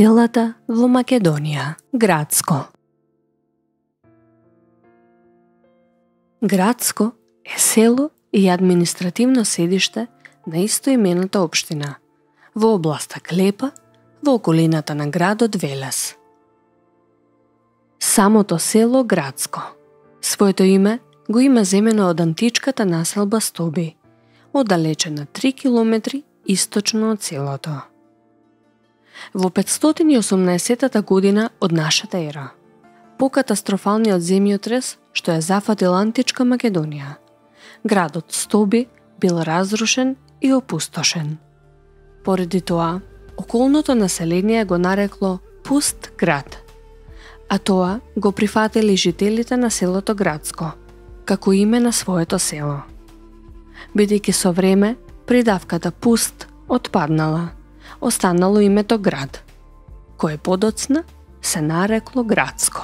Селата во Македонија, Градско. Градско е село и административно седиште на истоимената општина во областа Клепа, во околината на градот Велес. Самото село Градско. Своето име го има земено од античката населба Стоби, оддалечена 3 километри источно од селото. Во 580 година од нашата ера, по катастрофалниот земјотрес што ја зафатил античка Македонија, градот Стоби бил разрушен и опустошен. Поради тоа, околното население го нарекло пуст град, а тоа го прифатили жителите на селото Градско, како име на своето село. Бидејќи со време придавката пуст отпаднала, останало името град, кое подоцна се нарекло Градско.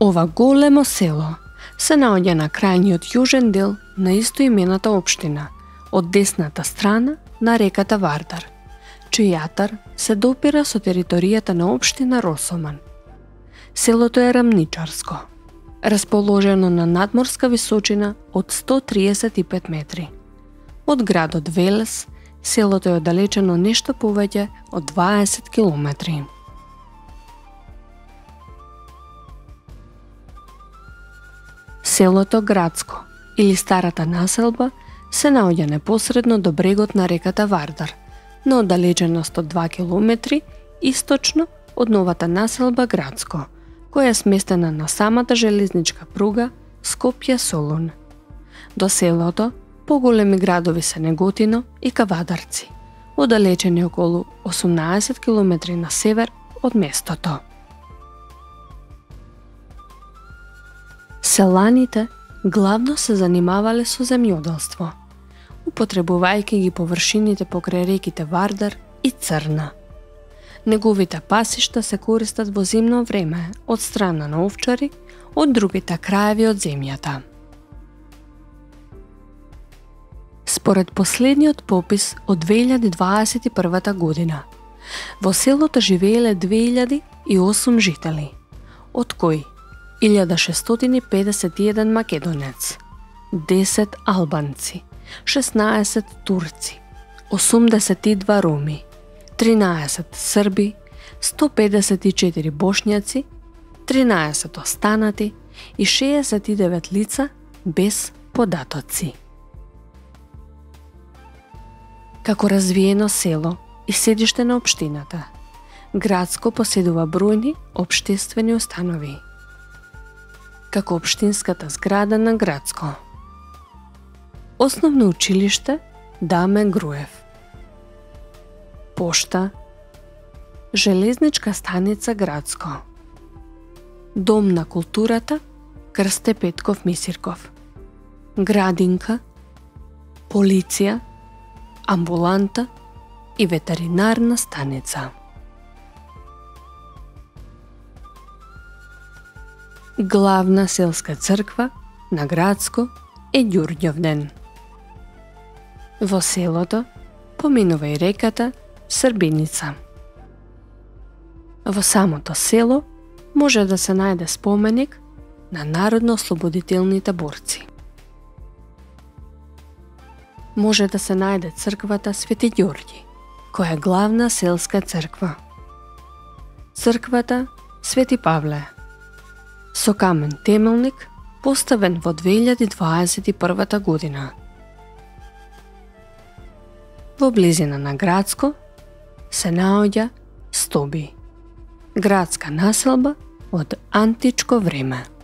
Ова големо село се наоѓа на крајниот јужен дел на истоимената општина, од десната страна на реката Вардар, чиј атар се допира со територијата на општина Росоман. Селото е рамничарско, расположено на надморска височина од 135 метри. Од градот Велес, селото е оддалечено нешто повеќе од 20 километри. Селото Градско или старата населба се наоѓа непосредно до брегот на реката Вардар, на оддалеченост од 2 километри источно од новата населба Градско – која е сместена на самата железничка пруга Скопје-Солун. До селото поголеми градови се Неготино и Кавадарци, оддалечени околу 18 км на север од местото. Селаните главно се занимавале со земјоделство, употребувајќи ги површините покрај реките Вардар и Црна – Неговите пасишта се користат во зимно време од страна на овчари од другите краеви од земјата. Според последниот попис од 2021 година, во селото живееле 2008 жители, од кои 1651 македонец, 10 албанци, 16 турци, 82 роми, 13 срби, 154 бошњаци, 13 останати и 69 лица без податоци. Како развиено село и седиште на општината, Градско поседува бројни обштествени установи, како општинската зграда на Градско. Основно училиште Даме Груев пошта, железничка станица Градско, Дом на културата Крсте Петков Мисирков, градинка, полиција, амбуланта и ветеринарна станица. Главна селска црква на Градско е Ѓурѓовден. Во селото поминува и реката Србиница. Во самото село може да се најде споменик на народно-ослободителните борци. Може да се најде црквата Свети Ѓорѓи, која е главна селска црква. Црквата Свети Павле, со камен темелник, поставен во 2021 година. Во близина на Градско se naodja Stubi, gradska naselba od antičko vreme.